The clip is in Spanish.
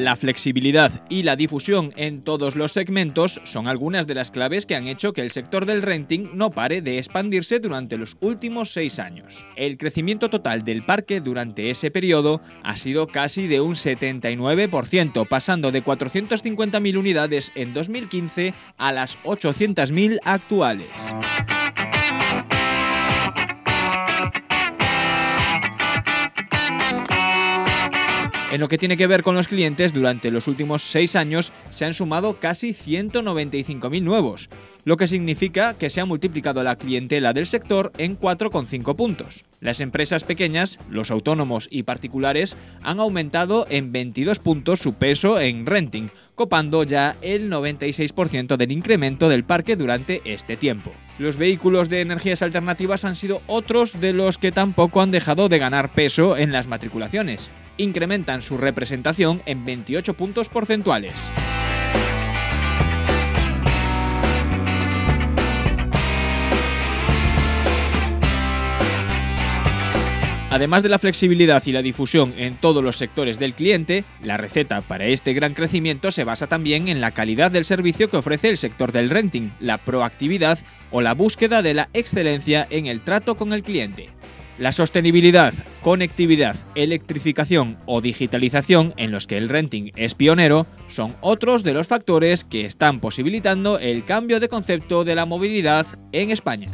La flexibilidad y la difusión en todos los segmentos son algunas de las claves que han hecho que el sector del renting no pare de expandirse durante los últimos seis años. El crecimiento total del parque durante ese periodo ha sido casi de un 79%, pasando de 450.000 unidades en 2015 a las 800.000 actuales. En lo que tiene que ver con los clientes, durante los últimos seis años se han sumado casi 195.000 nuevos, lo que significa que se ha multiplicado la clientela del sector en 4,5 puntos. Las empresas pequeñas, los autónomos y particulares han aumentado en 22 puntos su peso en renting, copando ya el 96% del incremento del parque durante este tiempo. Los vehículos de energías alternativas han sido otros de los que tampoco han dejado de ganar peso en las matriculaciones incrementan su representación en 28 puntos porcentuales. Además de la flexibilidad y la difusión en todos los sectores del cliente, la receta para este gran crecimiento se basa también en la calidad del servicio que ofrece el sector del renting, la proactividad o la búsqueda de la excelencia en el trato con el cliente. La sostenibilidad, conectividad, electrificación o digitalización en los que el renting es pionero son otros de los factores que están posibilitando el cambio de concepto de la movilidad en España.